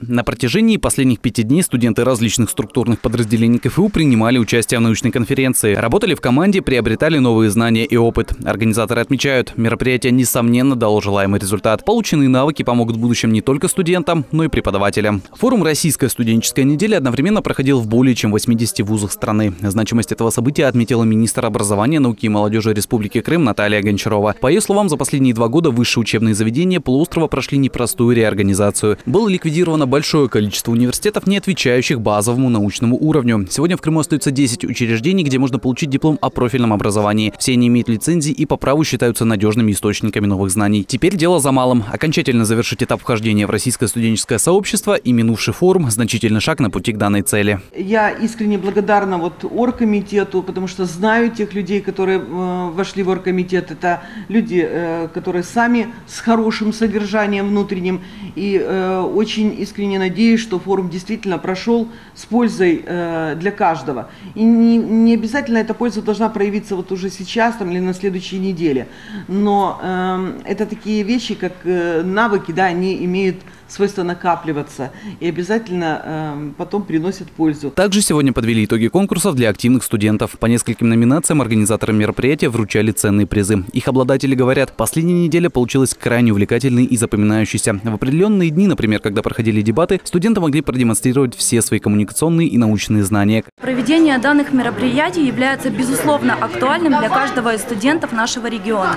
На протяжении последних пяти дней студенты различных структурных подразделений КФУ принимали участие в научной конференции. Работали в команде, приобретали новые знания и опыт. Организаторы отмечают, мероприятие, несомненно, дало желаемый результат. Полученные навыки помогут в будущем не только студентам, но и преподавателям. Форум «Российская студенческая неделя» одновременно проходил в более чем 80 вузах страны. Значимость этого события отметила министр образования, науки и молодежи Республики Крым Наталья Гончарова. По ее словам, за последние два года высшие учебные заведения полуострова прошли непростую реорганизацию. Было ликвидировано большое количество университетов, не отвечающих базовому научному уровню. Сегодня в Крыму остается 10 учреждений, где можно получить диплом о профильном образовании. Все они имеют лицензии и по праву считаются надежными источниками новых знаний. Теперь дело за малым. Окончательно завершить этап вхождения в российское студенческое сообщество и минувший форум – значительный шаг на пути к данной цели. Я искренне благодарна вот оргкомитету, потому что знаю тех людей, которые э, вошли в оргкомитет. Это люди, э, которые сами с хорошим содержанием внутренним. И э, очень искренне надеюсь, что форум действительно прошел с пользой э, для каждого. И не, не обязательно эта польза должна проявиться вот уже сейчас там, или на следующей неделе. Но э, это такие вещи, как э, навыки, да, они имеют свойство накапливаться и обязательно э, потом приносят пользу. Также сегодня подвели итоги конкурсов для активных студентов. По нескольким номинациям организаторам мероприятия вручали ценные призы. Их обладатели говорят, последняя неделя получилась крайне увлекательной и запоминающейся. В определенные дни, например, когда проходили дебаты, студенты могли продемонстрировать все свои коммуникационные и научные знания. Проведение данных мероприятий является безусловно актуальным для каждого из студентов нашего региона.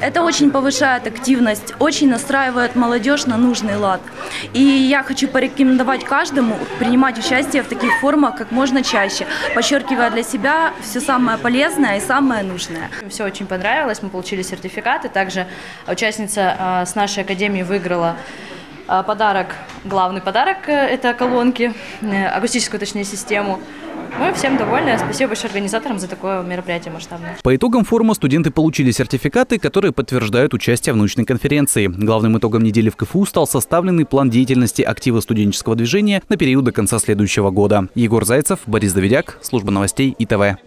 Это очень повышает активность, очень настраивает молодежь на нужный лад. И я хочу порекомендовать каждому принимать участие в таких форумах как можно чаще, подчеркивая для себя все самое полезное и самое нужное. Все очень понравилось, мы получили сертификаты. Также участница а, с нашей академии выиграла а, подарок, главный подарок – это колонки, э, акустическую, точнее, систему. Мы всем довольны. Спасибо большое организаторам за такое мероприятие масштабное. По итогам форума студенты получили сертификаты, которые подтверждают участие в научной конференции. Главным итогом недели в КФУ стал составленный план деятельности актива студенческого движения на период до конца следующего года. Егор Зайцев, Борис Давидяк, служба новостей ИТВ.